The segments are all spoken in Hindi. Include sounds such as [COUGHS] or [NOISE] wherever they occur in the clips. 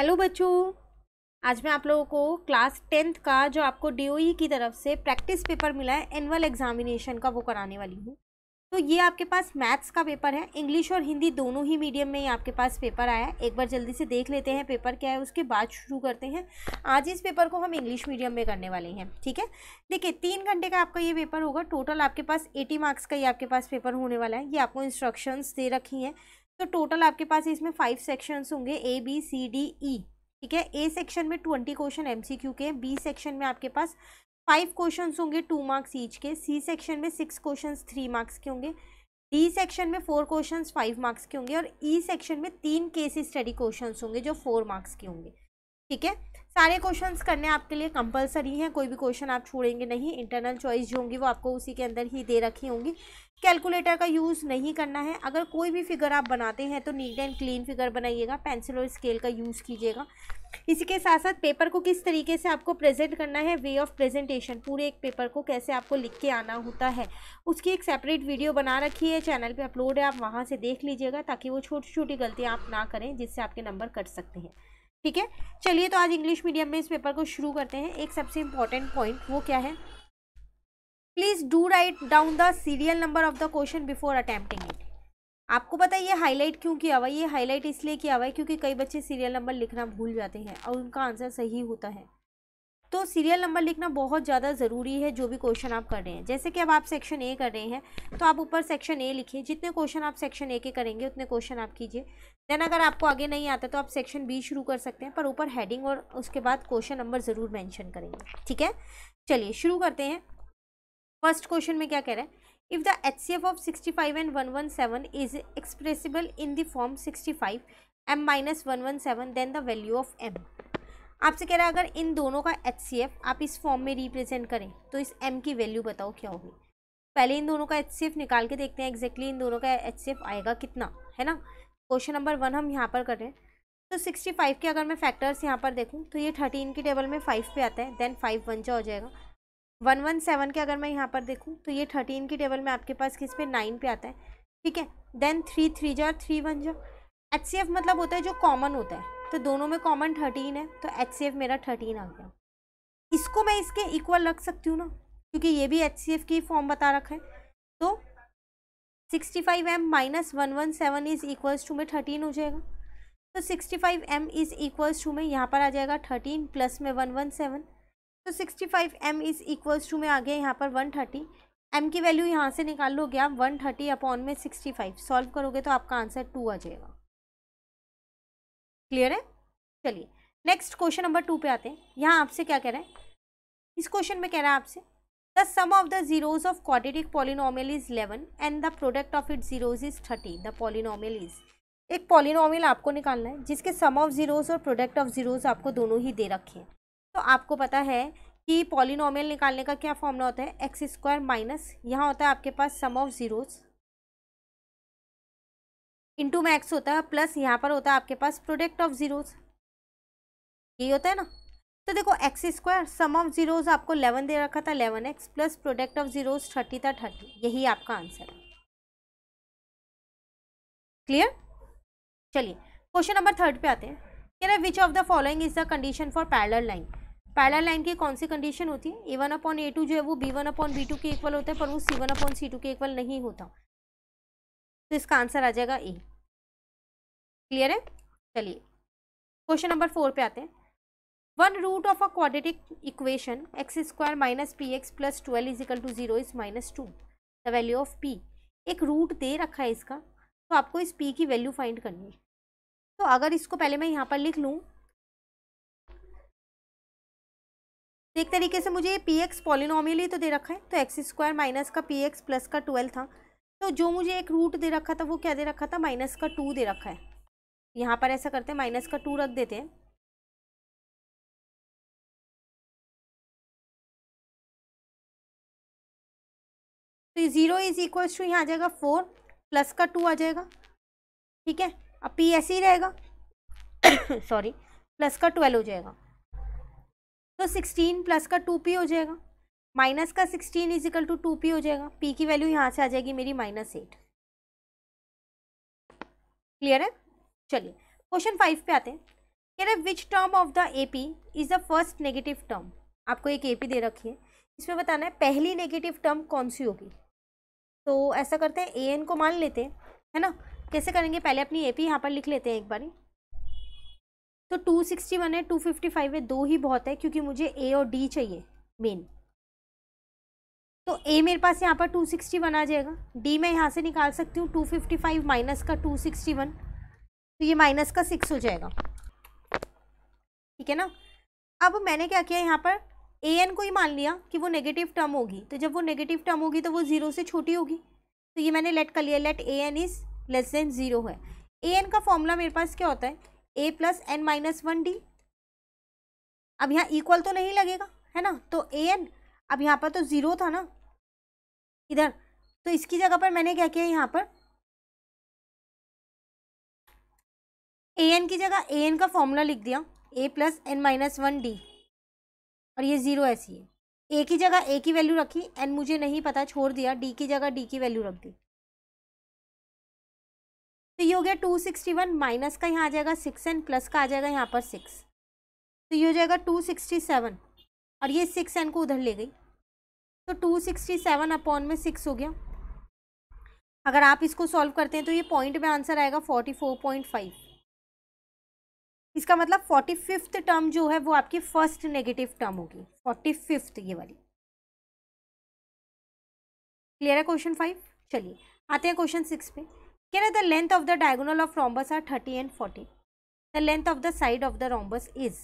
हेलो बच्चों, आज मैं आप लोगों को क्लास टेंथ का जो आपको डीओई की तरफ़ से प्रैक्टिस पेपर मिला है, एनुअल एग्जामिनेशन का वो कराने वाली हूँ। तो ये आपके पास मैथ्स का पेपर है, इंग्लिश और हिंदी दोनों ही मीडियम में ही आपके पास पेपर आया है। एक बार जल्दी से देख लेते हैं पेपर क्या है, उसके बाद शुरू करते हैं। आज इस पेपर को हम इंग्लिश मीडियम में करने वाले हैं, ठीक है? देखिए, तीन घंटे का आपका ये पेपर होगा, टोटल आपके पास एटी मार्क्स का ये आपके पास पेपर होने वाला है। ये आपको इंस्ट्रक्शंस दे रखी हैं। तो टोटल आपके पास इसमें फाइव सेक्शंस होंगे ए बी सी डी ई ठीक है? ए सेक्शन में ट्वेंटी क्वेश्चन एमसीक्यू के बी सेक्शन में आपके पास फाइव क्वेश्चन होंगे टू मार्क्स ईच के सी सेक्शन में सिक्स क्वेश्चन थ्री मार्क्स के होंगे डी सेक्शन में फोर क्वेश्चन फाइव मार्क्स के होंगे और ई e सेक्शन में तीन केस स्टडी क्वेश्चन होंगे जो फोर मार्क्स के होंगे। ठीक है? सारे क्वेश्चंस करने आपके लिए कंपलसरी हैं, कोई भी क्वेश्चन आप छोड़ेंगे नहीं इंटरनल चॉइस जो होंगी वो आपको उसी के अंदर ही दे रखी होंगी। कैलकुलेटर का यूज़ नहीं करना है। अगर कोई भी फिगर आप बनाते हैं तो नीट एंड क्लीन फिगर बनाइएगा पेंसिल और स्केल का यूज़ कीजिएगा। इसी के साथ साथ पेपर को किस तरीके से आपको प्रेजेंट करना है वे ऑफ़ प्रेजेंटेशन पूरे एक पेपर को कैसे आपको लिख के आना होता है, उसकी एक सेपरेट वीडियो बना रखी है चैनल पे अपलोड है, आप वहाँ से देख लीजिएगा ताकि वो छोटी छोटी गलतियाँ आप ना करें, जिससे आपके नंबर कट सकते हैं। ठीक है? चलिए तो आज इंग्लिश मीडियम में इस पेपर को शुरू करते हैं। एक सबसे इंपॉर्टेंट पॉइंट वो क्या है? Please do write down the serial number of the question before attempting it आपको पता है ये हाईलाइट क्यों किया हुआ ये हाईलाइट इसलिए किया हुआ है क्योंकि कई बच्चे सीरियल नंबर लिखना भूल जाते हैं और उनका आंसर सही होता है। तो सीरियल नंबर लिखना बहुत ज़्यादा ज़रूरी है जो भी क्वेश्चन आप कर रहे हैं। जैसे कि अब आप सेक्शन ए कर रहे हैं तो आप ऊपर सेक्शन ए लिखिए। जितने क्वेश्चन आप सेक्शन ए के करेंगे, उतने क्वेश्चन आप कीजिए। देन अगर आपको आगे नहीं आता तो आप सेक्शन बी शुरू कर सकते हैं, पर ऊपर हेडिंग और उसके बाद क्वेश्चन नंबर ज़रूर मैंशन करेंगे, ठीक है? चलिए शुरू करते हैं। फ़र्स्ट क्वेश्चन में क्या कह रहे हैं? If the H C F of sixty five and one one seven is expressible in the form sixty five m minus one one seven then the value of m आपसे कह रहा है, अगर इन दोनों का एच सी एफ़ आप इस फॉर्म में रिप्रेजेंट करें तो इस एम की वैल्यू बताओ क्या होगी? पहले इन दोनों का एच सी एफ़ निकाल के देखते हैं एग्जैक्टली इन दोनों का एच सी एफ़ आएगा कितना, है ना? क्वेश्चन नंबर वन हम यहाँ पर कर। रहे हैं तो सिक्सटी फाइव के अगर मैं फैक्टर्स यहाँ पर देखूँ तो ये थर्टीन की टेबल में फाइव पे आता है, देन फाइव वन जा हो जाएगा। वन वन सेवन के अगर मैं यहाँ पर देखूँ तो ये थर्टीन की टेबल में आपके पास किस पे? नाइन पे आता है, ठीक है? देन थ्री थ्री जा थ्री वन जा एच सी एफ़ मतलब होता है जो कॉमन होता है तो दोनों में कॉमन थर्टीन है तो एच सी एफ़ मेरा थर्टीन आ गया। इसको मैं इसके इक्वल रख सकती हूँ ना, क्योंकि ये भी एच सी एफ़ की फॉर्म बता रखा है तो sixty five m minus one one seven is equals to में थर्टीन हो जाएगा। तो sixty five m is equals to में यहाँ पर आ जाएगा थर्टीन प्लस में वन वन सेवन तो sixty five m is equals to में आ गया यहाँ पर वन थर्टी एम की वैल्यू यहाँ से निकाल लोगे आप वन थर्टी अपॉन में सिक्सटी फाइव। सॉल्व करोगे तो आपका आंसर टू आ जाएगा। क्लियर है? चलिए नेक्स्ट क्वेश्चन नंबर टू पे आते हैं। यहाँ आपसे क्या कह रहे हैं? इस क्वेश्चन में कह रहा है आपसे the sum of the zeros of quadratic polynomial is eleven and the product of it zeros is thirty the polynomial is एक पॉलिनोमियल आपको निकालना है, जिसके सम ऑफ़ जीरोज और प्रोडक्ट ऑफ़ जीरोज आपको दोनों ही दे रखे हैं। तो आपको पता है कि पॉलिनोमियल निकालने का क्या फॉर्मूला होता है? एक्स स्क्वायर माइनस यहाँ होता है आपके पास सम ऑफ़ जीरोज इंटू में एक्स होता है प्लस यहाँ पर होता है आपके पास प्रोडक्ट ऑफ़ जीरोज यही होता है ना? तो देखो x square sum of zeros आपको इलेवन दे रखा था eleven x plus product of zeros thirty था थर्टी यही आपका आंसर है। क्लियर चलिए क्वेश्चन नंबर थर्ड पे आते हैं। कह रहे which of the following is the condition for parallel line parallel line की कौन सी कंडीशन होती है? A one upon a two जो है वो b one upon b two के इक्वल होता है, पर वो c one upon c two के इक्वल नहीं होता। तो इसका आंसर आ जाएगा ए क्लियर है? चलिए क्वेश्चन नंबर फोर पे आते हैं। One root of a quadratic equation x square minus p x plus twelve is equal to zero is minus two, the value of p. एक रूट दे रखा है इसका तो आपको इस पी की वैल्यू फाइंड करनी है। तो अगर इसको पहले मैं यहाँ पर लिख लूँ। एक तरीके से मुझे पी एक्स पॉलिनॉमियल ही तो दे रखा है तो एक्स स्क्वायर माइनस का पी एक्स प्लस का ट्वेल्व था। तो जो मुझे एक रूट दे रखा था, वो क्या दे रखा था? माइनस का टू दे रखा है। यहाँ पर ऐसा करते हैं, माइनस का टू रख देते हैं। तो ज़ीरो इज़ इक्वल्स टू यहाँ आ जाएगा फोर प्लस का टू आ जाएगा। ठीक है? अब पी ऐसे ही रहेगा। [COUGHS] सॉरी प्लस का ट्वेल्व हो जाएगा। तो सिक्सटीन प्लस का टू पी हो जाएगा। माइनस का sixteen is equal to two p हो जाएगा। पी की वैल्यू यहाँ से आ जाएगी मेरी माइनस एट क्लियर है? चलिए क्वेश्चन फाइव पे आते हैं। कह रहे which term of the A P is the first negative term आपको एक ए पी दे रखी है। इसमें बताना है, पहली नेगेटिव टर्म कौन सी होगी? तो ऐसा करते हैं ए एन को मान लेते हैं, है ना? कैसे करेंगे? पहले अपनी ए पी यहाँ पर लिख लेते हैं एक बारी। तो टू सिक्सटी वन है टू फिफ्टी फाइव है, दो ही बहुत है क्योंकि मुझे ए और डी चाहिए मेन तो ए मेरे पास यहाँ पर टू सिक्सटी वन आ जाएगा। डी मैं यहाँ से निकाल सकती हूँ टू फिफ्टी फाइव माइनस का टू सिक्सटी वन तो ये माइनस का सिक्स हो जाएगा। ठीक है ना? अब मैंने क्या किया यहाँ पर? ए एन को ही मान लिया कि वो नेगेटिव टर्म होगी। तो जब वो नेगेटिव टर्म होगी तो वो ज़ीरो से छोटी होगी। तो ये मैंने लेट कर लिया। Let a n is less than zero है। ए एन का फॉर्मूला मेरे पास क्या होता है? A plus n minus one d अब यहाँ इक्वल तो नहीं लगेगा, है ना? तो ए एन अब यहाँ पर तो ज़ीरो था ना? इधर तो इसकी जगह पर मैंने क्या किया यहाँ पर? ए एन की जगह ए एन का फॉर्मूला लिख दिया। A plus n minus one d और ये ज़ीरो ऐसी है। ए की जगह ए की वैल्यू रखी एन मुझे नहीं पता, छोड़ दिया डी की जगह डी की वैल्यू रख दी। तो ये हो गया टू सिक्सटी वन माइनस का यहाँ आ जाएगा सिक्स एन प्लस का आ जाएगा यहाँ पर सिक्स तो ये हो जाएगा टू सिक्सटी सेवन और ये सिक्स एन को उधर ले गई। तो टू सिक्सटी सेवन अपॉन में सिक्स हो गया। अगर आप इसको सॉल्व करते हैं तो ये पॉइंट में आंसर आएगा फोर्टी फोर पॉइंट फाइव इसका मतलब फोर्टी फिफ्थ टर्म जो है वो आपकी फ़र्स्ट नेगेटिव टर्म होगी। फोर्टी फिफ्थ ये वाली। क्लियर है क्वेश्चन फाइव चलिए, आते हैं क्वेश्चन सिक्स पे। कह रहे the length of the diagonal of rhombus are thirty and forty the length of the side of the rhombus is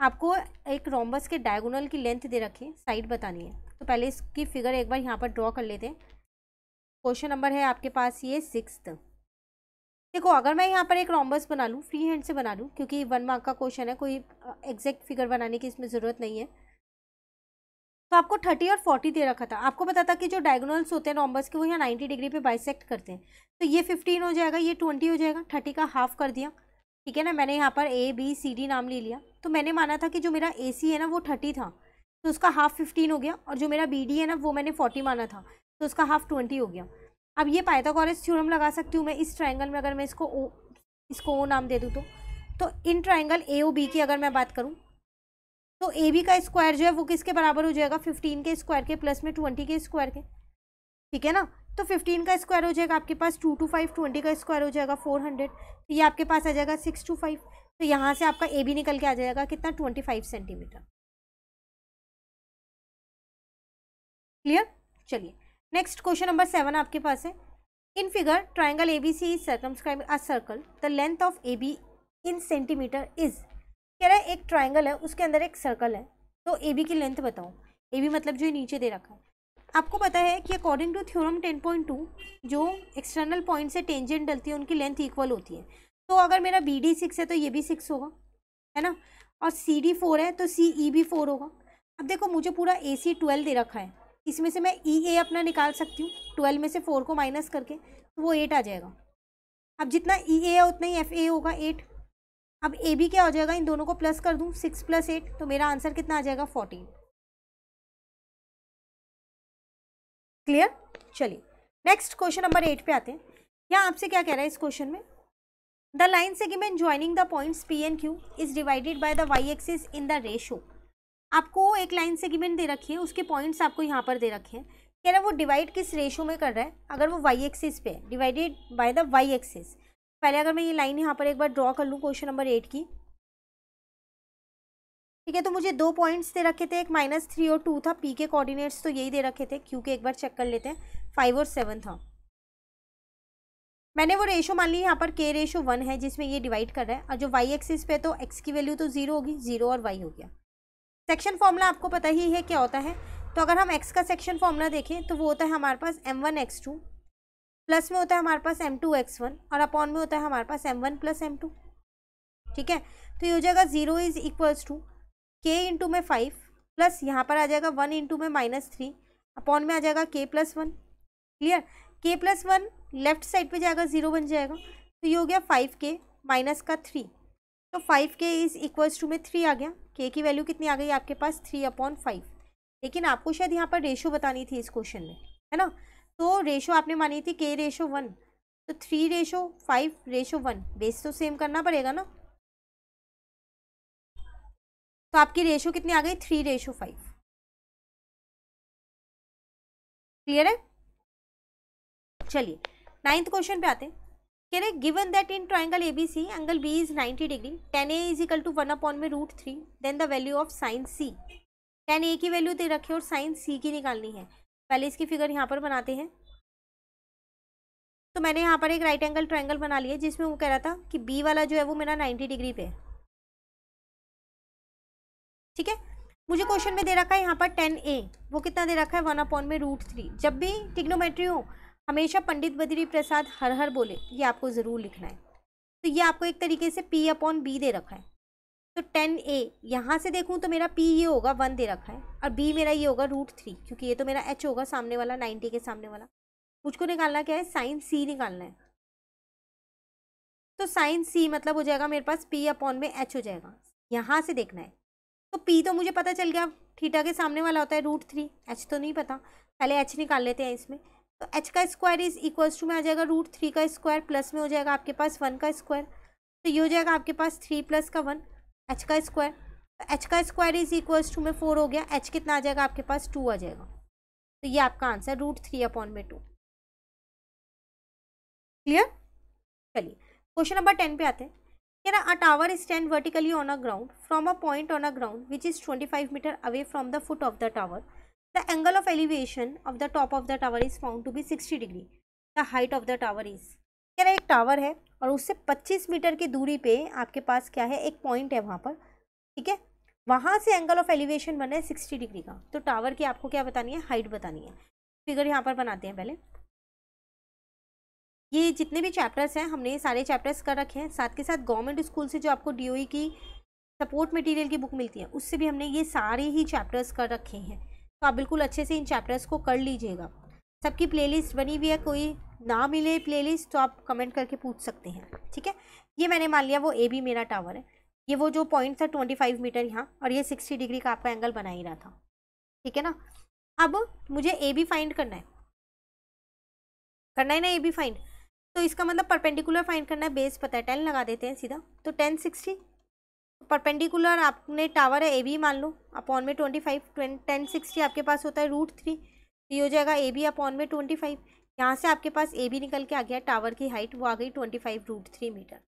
आपको एक रोम्बस के डायगोनल की लेंथ दे रखी है साइड बतानी है। तो पहले इसकी फिगर एक बार यहाँ पर ड्रॉ कर लेते हैं। क्वेश्चन नंबर है आपके पास ये सिक्स देखो, अगर मैं यहाँ पर एक रॉम्बस बना लूँ फ्री हैंड से बना लूँ, क्योंकि वन मार्क का क्वेश्चन है, कोई एग्जैक्ट फिगर बनाने की इसमें ज़रूरत नहीं है। तो आपको थर्टी और फोर्टी दे रखा था। आपको पता था कि जो डायगोनल्स होते हैं रॉम्बस के, वो यहाँ नाइन्टी डिग्री पे बाइसेक्ट करते हैं। तो ये फिफ्टीन हो जाएगा, ये ट्वेंटी हो जाएगा थर्टी का हाफ़ कर दिया। ठीक है ना? मैंने यहाँ पर ए बी सी डी नाम ले लिया। तो मैंने माना था कि जो मेरा ए सी है ना, वो थर्टी था। तो उसका हाफ़ फिफ्टीन हो गया और जो मेरा बी डी है ना, वो मैंने फोर्टी माना था। तो उसका हाफ़ ट्वेंटी हो गया। अब ये पाइथागोरस थ्योरम लगा सकती हूँ मैं इस ट्राइंगल में अगर मैं इसको ओ इसको ओ नाम दे दूँ तो। तो इन ट्राइंगल ए ओ बी की अगर मैं बात करूँ तो ए बी का स्क्वायर जो है वो किसके बराबर हो जाएगा? फिफ्टीन के स्क्वायर के प्लस में ट्वेंटी के स्क्वायर के। ठीक है ना? तो फिफ्टीन का स्क्वायर हो जाएगा आपके पास टू टू फाइव ट्वेंटी का स्क्वायर हो जाएगा फोर हंड्रेड तो ये आपके पास आ जाएगा सिक्स टू फाइव तो यहाँ से आपका ए बी निकल के आ जाएगा कितना? ट्वेंटी फाइव सेंटीमीटर क्लियर चलिए। नेक्स्ट क्वेश्चन नंबर सेवन आपके पास है। In figure triangle A B C is circumscribe a circle the length of A B in centimetre is कह रहा है एक ट्राइंगल है, उसके अंदर एक सर्कल है। तो ए बी की लेंथ बताओ। ए बी मतलब जो नीचे दे रखा है। आपको पता है कि according to theorem ten point two जो एक्सटर्नल पॉइंट से टेंजेंट डलती है, उनकी लेंथ इक्वल होती है। तो अगर मेरा बी डी सिक्स है तो ये भी सिक्स होगा। है ना? और सी डी फोर है तो सी ई भी फोर होगा। अब देखो, मुझे पूरा ए सी ट्वेल्व दे रखा है। इसमें से मैं ई ए अपना निकाल सकती हूँ ट्वेल्व में से फोर को माइनस करके तो वो एट आ जाएगा। अब जितना ई ए है, उतना ही एफ़ ए होगा एट अब ए बी क्या हो जाएगा? इन दोनों को प्लस कर दूँ सिक्स प्लस एट तो मेरा आंसर कितना आ जाएगा? फोर्टीन क्लियर चलिए नेक्स्ट क्वेश्चन नंबर एट पे आते हैं। यहाँ आपसे क्या कह रहा है इस क्वेश्चन में? The line segment joining the points P and Q is divided by the y axis in the ratio आपको एक लाइन सेगमेंट दे रखी है, उसके पॉइंट्स आपको यहाँ पर दे रखे हैं। कह रहा है, वो डिवाइड किस रेशो में कर रहा है? अगर वो वाई एक्सिस पे है divided by the y axis पहले अगर मैं ये लाइन यहाँ पर एक बार ड्रॉ कर लूँ क्वेश्चन नंबर एट की। ठीक है तो मुझे दो पॉइंट्स दे रखे थे, एक माइनस थ्री और टू था पी के कोऑर्डिनेट्स तो यही दे रखे थे क्योंकि एक बार चेक कर लेते हैं फाइव और सेवन था। मैंने वो रेशो मान ली, यहाँ पर के रेशो वन है, जिसमें ये डिवाइड कर रहा है, और जो वाई एक्सिस पे तो एक्स की वैल्यू तो ज़ीरो होगी ज़ीरो और वाई हो गया। सेक्शन फॉर्मूला आपको पता ही है क्या होता है। तो अगर हम एक्स का सेक्शन फॉर्मूला देखें तो वो होता है हमारे पास m one x two plus में होता है हमारे पास एम टू एक्स वन और अपॉन में होता है हमारे पास m one plus m two ठीक है? तो ये हो जाएगा zero is equals to k into में फाइव प्लस यहाँ पर आ जाएगा वन इंटू में माइनस थ्री अपॉन में आ जाएगा k plus one clear k plus one left side पे जाएगा ज़ीरो बन जाएगा। तो ये हो गया फाइव के माइनस का थ्री तो five k is equals to में थ्री आ गया। के की वैल्यू कितनी आ गई आपके पास? थ्री अपॉन फाइव लेकिन आपको शायद यहाँ पर रेशो बतानी थी इस क्वेश्चन में, है ना? तो रेशो आपने मानी थी के रेशो वन तो three ratio five ratio one base तो सेम करना पड़ेगा ना? तो आपकी रेशो कितनी आ गई? थ्री रेशो फाइव क्लियर है? चलिए नाइन्थ क्वेश्चन पे आते हैं। कह रहे given that in triangle ABC angle B is 90 degree tan A is equal to one upon में root three then the value of sin C tan A की वैल्यू दे रखी और साइन सी की निकालनी है। पहले इसकी फिगर यहाँ पर बनाते हैं। तो मैंने यहाँ पर एक राइट एंगल ट्राइंगल बना लिया जिसमें वो कह रहा था कि बी वाला जो है वो मेरा नाइन्टी डिग्री पे ठीक है? मुझे क्वेश्चन में दे रखा है यहाँ पर टेन ए वो कितना दे रखा है? वन अपॉन में रूट थ्री जब भी टिग्नोमेट्री हो हमेशा पंडित बद्री प्रसाद हर हर बोले, ये आपको ज़रूर लिखना है। तो ये आपको एक तरीके से पी अपॉन बी दे रखा है। तो टेन ए यहाँ से देखूँ तो मेरा पी ये होगा वन दे रखा है और बी मेरा ये होगा रूट थ्री क्योंकि ये तो मेरा एच होगा सामने वाला नाइन्टी के सामने वाला। मुझको निकालना क्या है? साइन सी निकालना है। तो साइन सी मतलब हो जाएगा मेरे पास पी अपॉन में एच हो जाएगा। यहाँ से देखना है। तो पी तो मुझे पता चल गया, थीटा के सामने वाला होता है रूट थ्री एच तो नहीं पता। पहले एच निकाल लेते हैं इसमें। तो एच का स्क्वायर इज़ इक्वल्स टू में आ जाएगा रूट थ्री का स्क्वायर प्लस में हो जाएगा आपके पास वन का स्क्वायर तो ये हो जाएगा आपके पास थ्री प्लस का वन एच का स्क्वायर तो एच का स्क्वायर इज़ इक्वल्स टू में फोर हो गया एच कितना आ जाएगा आपके पास टू आ जाएगा। तो ये आपका आंसर रूट थ्री अपॉन में टू क्लियर चलिए क्वेश्चन नंबर टेन पे आते हैं। Here a tower stand vertically on a ground from a point on a ground which is 25 meter away from the foot of the tower. The angle of elevation of the top of the tower is found to be 60 degree. The height of the tower is कह एक टावर है और उससे 25 मीटर की दूरी पे आपके पास क्या है? एक पॉइंट है वहाँ पर, ठीक है? वहाँ से एंगल ऑफ़ एलिवेशन बना है 60 डिग्री का। तो टावर की आपको क्या बतानी है? हाइट बतानी है। फिगर यहाँ पर बनाते हैं पहले। ये जितने भी चैप्टर्स हैं, हमने सारे चैप्टर्स कर रखे हैं। साथ के साथ गवर्नमेंट स्कूल से जो आपको डी की सपोर्ट मटेरियल की बुक मिलती है, उससे भी हमने ये सारे ही चैप्टर्स कर रखे हैं। तो आप बिल्कुल अच्छे से इन चैप्टर्स को कर लीजिएगा। सबकी प्लेलिस्ट बनी हुई है, कोई ना मिले प्लेलिस्ट तो आप कमेंट करके पूछ सकते हैं, ठीक है? ये मैंने मान लिया, वो ए बी मेरा टावर है। ये वो जो पॉइंट था ट्वेंटी फाइव मीटर यहाँ, और ये सिक्सटी डिग्री का आपका एंगल बना ही रहा था, ठीक है ना? अब मुझे ए बी फाइंड करना है। करना है ना ए बी फाइंड तो इसका मतलब परपेंडिकुलर फाइंड करना है बेस पता है टेन लगा देते हैं सीधा। तो टेन सिक्सटी परपेंडिकुलर आपने टावर है ए बी मान लो अपॉन में ट्वेंटी फाइव टेन सिक्सटी आपके पास होता है रूट थ्री ये हो जाएगा ए बी अपॉन में ट्वेंटी फाइव यहाँ से आपके पास ए बी निकल के आ गया, टावर की हाइट वो आ गई twenty five root three metre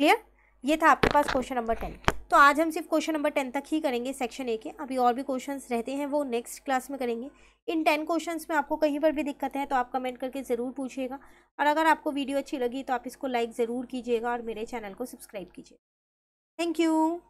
clear ये था आपके पास क्वेश्चन नंबर टेन तो आज हम सिर्फ़ क्वेश्चन नंबर टेन तक ही करेंगे सेक्शन ए के। अभी और भी क्वेश्चंस रहते हैं, वो नेक्स्ट क्लास में करेंगे। इन टेन क्वेश्चंस में आपको कहीं पर भी दिक्कत है तो आप कमेंट करके ज़रूर पूछिएगा। और अगर आपको वीडियो अच्छी लगी तो आप इसको लाइक ज़रूर कीजिएगा और मेरे चैनल को सब्सक्राइब कीजिए। Thank you